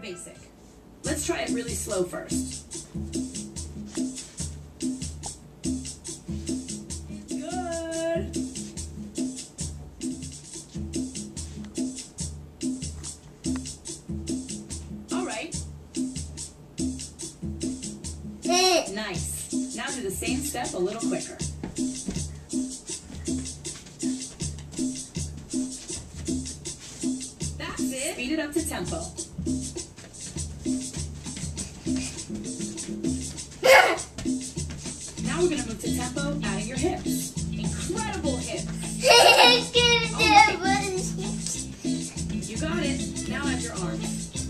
basic. Let's try it really slow first. Good. All right. Nice. Now do the same step a little quicker. That's it. Speed it up to tempo. Gonna move to tempo, adding your hips. Incredible hips. Oh, you got it. Now add your arms.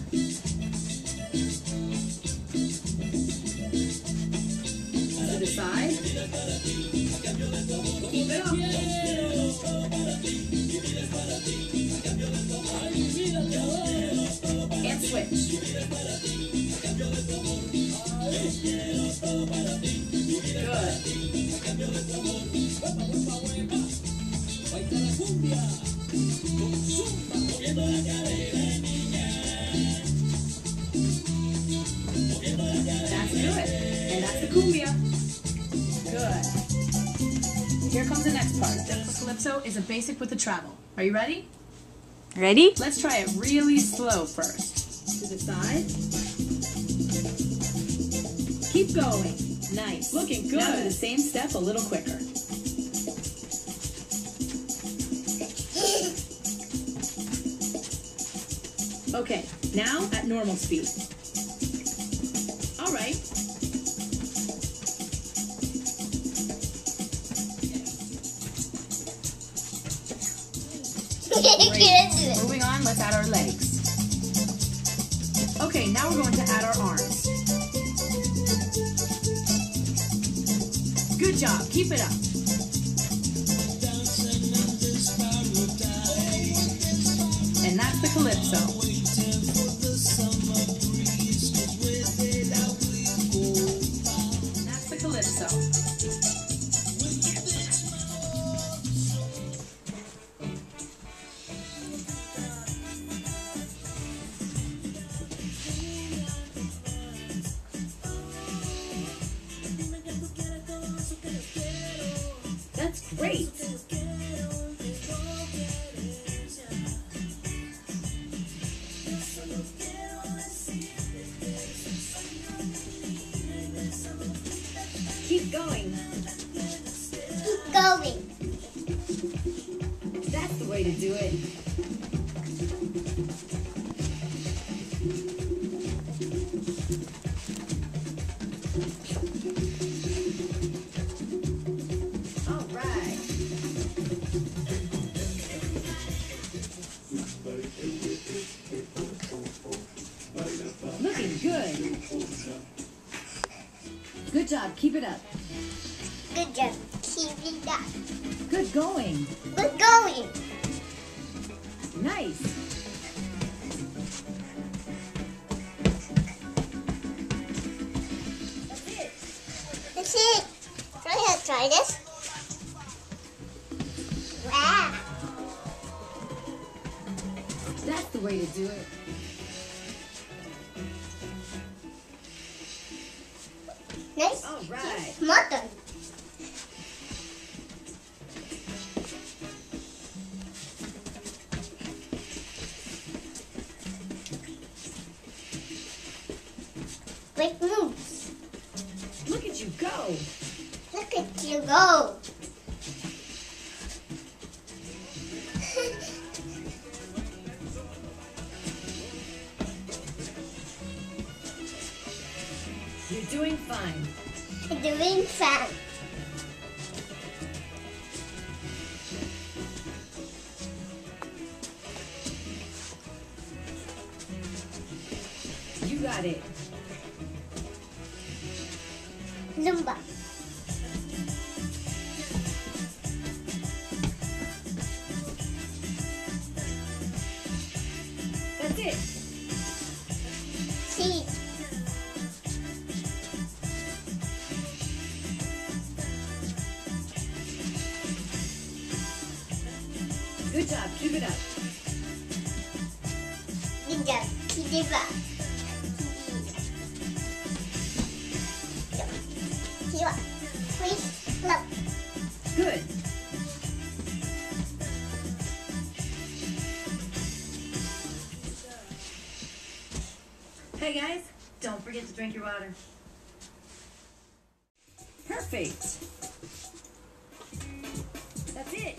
That's good. And that's the cumbia. Good. Here comes the next part. The calypso is a basic with the travel. Are you ready? Ready? Let's try it really slow first. To the side. Keep going. Nice. Looking good. Now do the same step a little quicker. Okay, now at normal speed. All right. Great. Moving on, let's add our legs. Okay, now we're going to add our arms. Good job, keep it up. And that's the calypso. Great. Keep going. Keep going. That's the way to do it. Good job. Keep it up. Good job. Keep it up. Good going. Good going. Nice. That's it. Try to try this. Wow. That's the way to do it. Nice. All right. Mother. Great moves. Look at you go. Look at you go. You're doing fine. You're doing fine. You got it. Zumba. That's it. it up, keep it up. Keep up, keep it up. Keep up. Please, look. Good. Hey guys, don't forget to drink your water. Perfect. That's it.